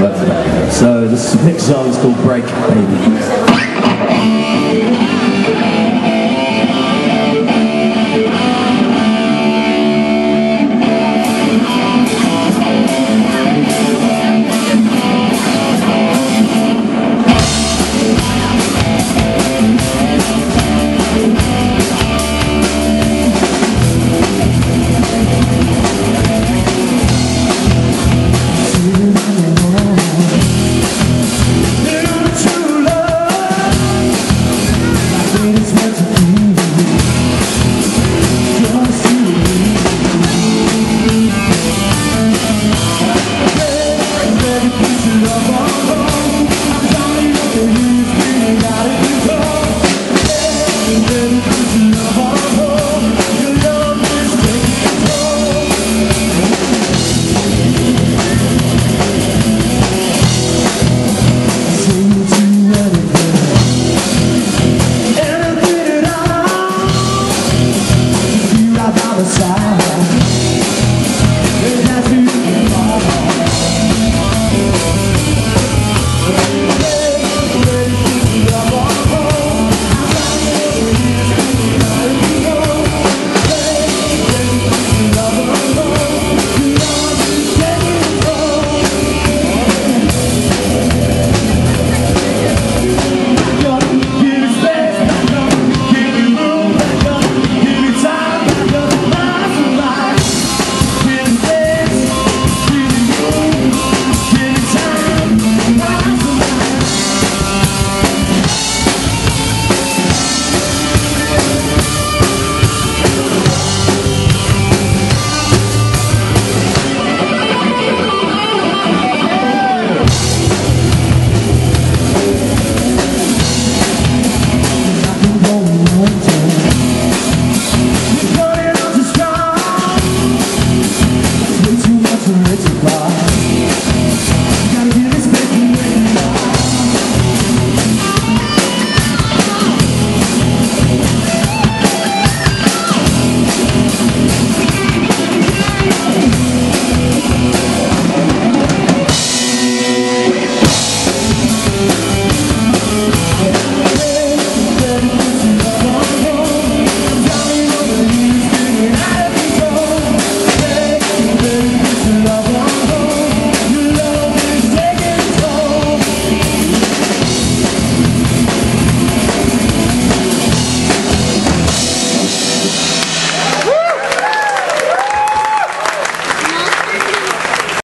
So this next song is called Break Baby.